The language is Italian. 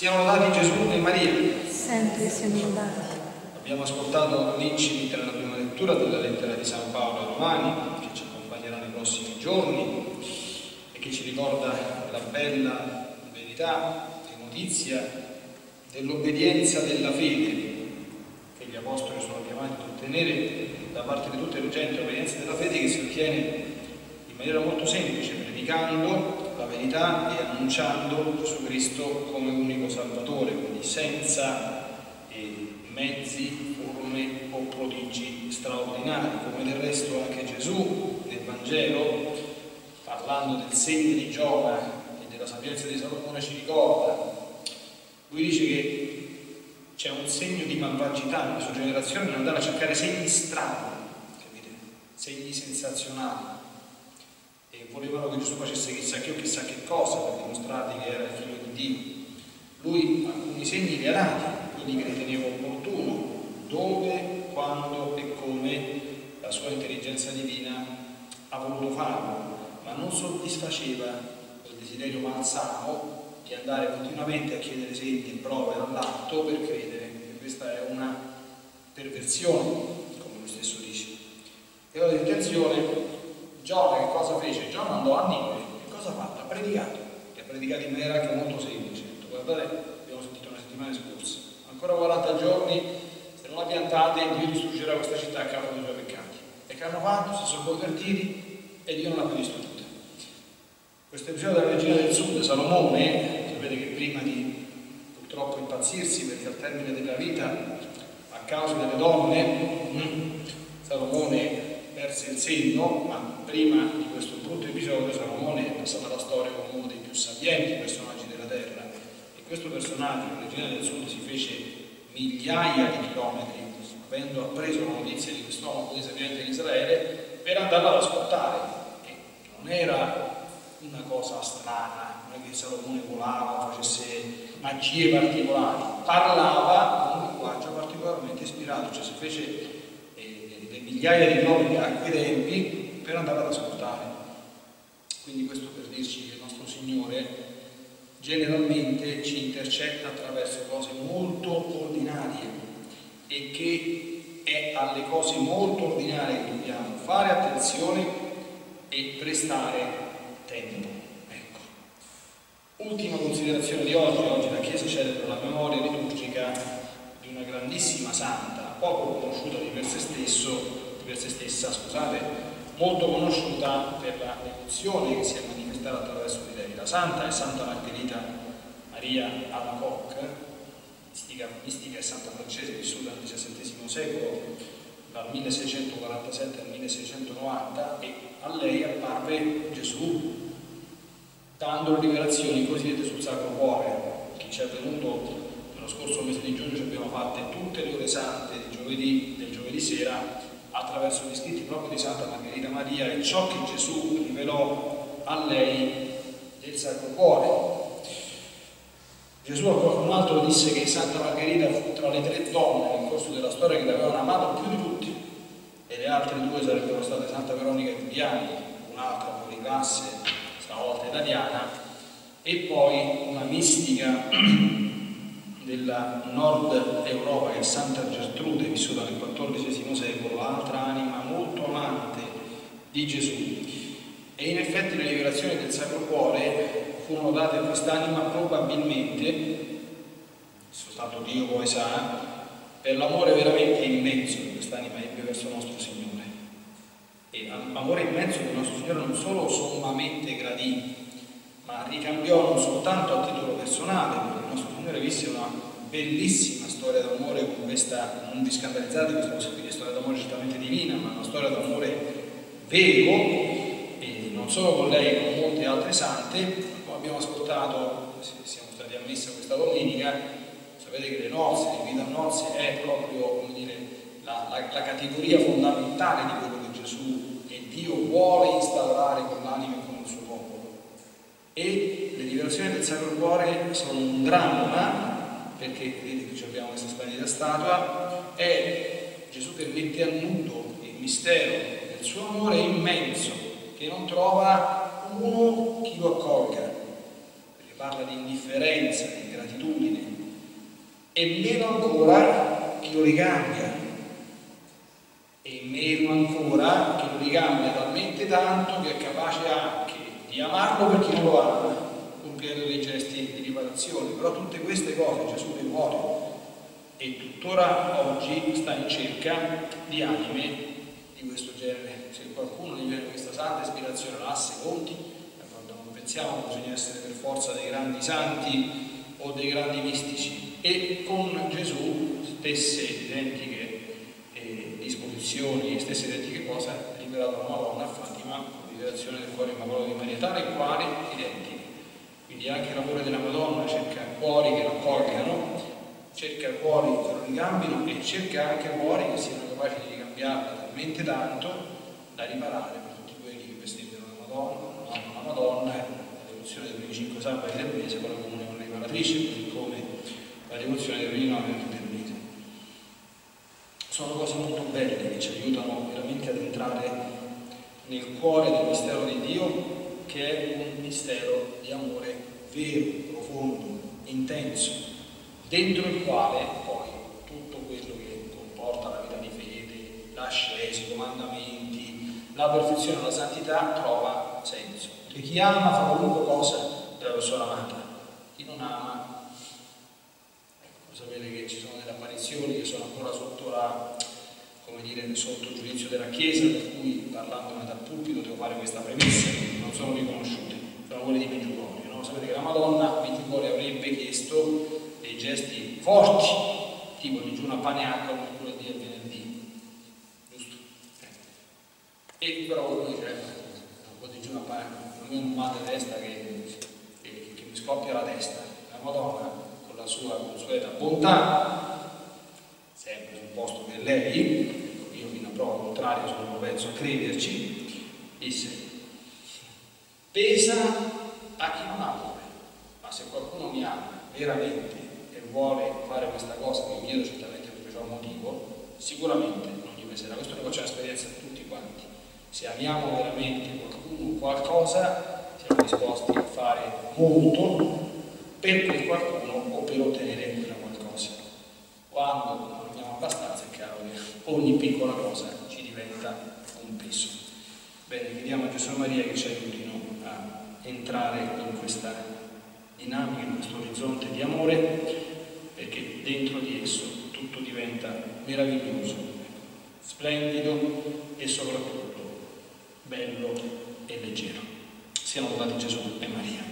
Siamo lodati Gesù e Maria. Sempre siamo lodati. Abbiamo ascoltato l'incipit nella prima lettura della lettera di San Paolo ai Romani, che ci accompagnerà nei prossimi giorni e che ci ricorda la bella verità e notizia dell'obbedienza della fede che gli apostoli sono chiamati ad ottenere da parte di tutte le gente, l'obbedienza della fede che si ottiene in maniera molto semplice, predicando verità e annunciando Gesù Cristo come unico Salvatore, quindi senza eh, mezzi, forme o prodigi straordinari, come del resto anche Gesù nel Vangelo, parlando del segno di Giona e della sapienza di Salomone, ci ricorda. Lui dice che c'è un segno di malvagità nella sua generazione nell'andare a cercare segni strani, capite? Segni sensazionali. E volevano che Gesù facesse chissà che o chissà che cosa per dimostrargli che era il figlio di Dio. Lui alcuni segni li ha dati, quelli che riteneva opportuno, dove, quando e come la sua intelligenza divina ha voluto farlo, ma non soddisfaceva quel desiderio malsano di andare continuamente a chiedere segni e prove all'atto per credere che questa è una perversione, come lui stesso dice. E allora l'intenzione, Giona che cosa fece? Giona andò a Ninive, che cosa ha fatto? Ha predicato, ha predicato in maniera anche molto semplice. Guardate, abbiamo sentito una settimana scorsa, ancora 40 giorni, se non la piantate, Dio distruggerà questa città a causa dei suoi peccati. E che hanno fatto? Si sono convertiti e Dio non l'ha più distrutta. Questo episodio della regina del sud, Salomone, sapete che prima di purtroppo impazzirsi perché al termine della vita, a causa delle donne, Salomone perse il senno, ma prima di questo brutto episodio Salomone è passato alla storia come uno dei più sapienti personaggi della terra e questo personaggio, la regina del sud, si fece migliaia di chilometri avendo appreso la notizia di quest'uomo così sapiente in Israele per andarla ad ascoltare. E non era una cosa strana, non è che Salomone volava, facesse magie particolari, parlava con un linguaggio particolarmente ispirato, cioè si fece migliaia di chilometri a quei tempi per andare ad ascoltare. Quindi questo per dirci che il nostro Signore generalmente ci intercetta attraverso cose molto ordinarie e che è alle cose molto ordinarie che dobbiamo fare attenzione e prestare tempo. Ecco. Ultima considerazione di oggi, oggi la Chiesa celebra la memoria liturgica di una grandissima santa, poco conosciuta di per se, stesso, per se stessa, scusate, molto conosciuta per la devozione che si è manifestata attraverso di lei. La santa è Santa Margherita Maria Alacoque, mistica, mistica e santa francese vissuta nel XVII secolo dal 1647 al 1690 e a lei apparve Gesù dando rivelazioni cosiddette sul Sacro Cuore. Chi ci è venuto nello scorso mese di giugno ci abbiamo fatte tutte le ore sante di giovedì, del giovedì sera attraverso gli scritti proprio di Santa Margherita Maria e ciò che Gesù rivelò a lei del Sacro Cuore. Gesù a qualcun altro disse che Santa Margherita fu tra le tre donne nel corso della storia che l'avevano amato più di tutti e le altre due sarebbero state Santa Veronica Giuliani, un'altra fuori classe, stavolta italiana, e poi una mistica della nord Europa che è Santa Gertrude, vissuta nel XIV secolo, altra anima molto amante di Gesù. E in effetti le rivelazioni del Sacro Cuore furono date a quest'anima probabilmente, soltanto Dio poi sa, per l'amore veramente immenso che quest'anima ebbe verso il nostro Signore. E amore immenso che il nostro Signore non solo sommamente gradì, ma ricambiò non soltanto a titolo personale, Signore visse una bellissima storia d'amore con questa, non vi scandalizzate, questa cosa qui è storia d'amore certamente divina, ma una storia d'amore vero, e non solo con lei, ma con molte altre sante, come abbiamo ascoltato, siamo stati ammessi questa domenica, sapete che le nozze, l'invito a nozze è proprio dire, la, la, la, categoria fondamentale di quello che Gesù e Dio vuole instaurare con l'anima e con il suo popolo. E rivelazioni del Sacro Cuore sono un dramma, perché vedete qui abbiamo questa splendida statua, è Gesù che mette a nudo il mistero del suo amore immenso, che non trova uno chi lo accolga parla di indifferenza, di ingratitudine, e meno ancora chi lo ricambia, e meno ancora chi lo ricambia talmente tanto che è capace anche di amarlo per chi non lo ama, compiendo dei gesti di riparazione. Però tutte queste cose Gesù le vuole e tuttora oggi sta in cerca di anime di questo genere. Se qualcuno gli viene questa santa ispirazione, la secondi, non pensiamo bisogna essere per forza dei grandi santi o dei grandi mistici. E con Gesù stesse identiche eh, disposizioni, stesse identiche cose, ha liberato la Madonna a Fatima liberazione del cuore immacolato di Maria, tale quale identiche. Quindi anche l'amore della Madonna cerca cuori che raccolgano, cerca cuori che lo ricambino e cerca anche cuori che siano capaci di ricambiarla talmente tanto da riparare per tutti quelli che bestemmiano la Madonna, la Madonna, la devozione primi cinque sabati del mese con la comunione riparatrice, così come la devozione primi nove del mese. Sono cose molto belle che ci aiutano veramente ad entrare nel cuore del mistero di Dio, che è un mistero di amore vero, profondo, intenso, dentro il quale poi tutto quello che comporta la vita di fede, l'ascesi, i comandamenti, la perfezione, la santità trova senso. Perché chi ama fa qualunque cosa per la persona amata, chi non ama, ecco, sapete che ci sono delle apparizioni che sono ancora sotto la come dire, sotto giudizio della Chiesa, per cui parlandone dal pulpito devo fare questa premessa, non sono riconosciute, sono quelle di Meggiugorio. Che la Madonna Meggiugorio avrebbe chiesto dei gesti forti, tipo digiuno a pane e acqua il mercoledì e venerdì, giusto? Eh. E però uno dice, eh, un po' digiuno a pane, non è un mal di testa che, che, che mi scoppia la testa. La Madonna, con la sua consueta bontà, sempre sul posto che lei, io fino a prova contraria sono propenso a crederci, disse, pesa a chi non ha amore, ma se qualcuno mi ama veramente e vuole fare questa cosa, io chiedo certamente perché c'è un motivo, sicuramente non gli peserà. Questo lo faccio un'esperienza a tutti quanti. Se amiamo veramente qualcuno, qualcosa, siamo disposti a fare molto per quel qualcuno o per ottenere quella qualcosa. Quando non amiamo abbastanza è chiaro che ogni piccola cosa ci diventa un peso. Bene, chiediamo a Gesù Maria che ci aiutino a entrare in questa dinamica, in questo orizzonte di amore, perché dentro di esso tutto diventa meraviglioso, splendido e soprattutto bello e leggero. Siamo lodati Gesù e Maria.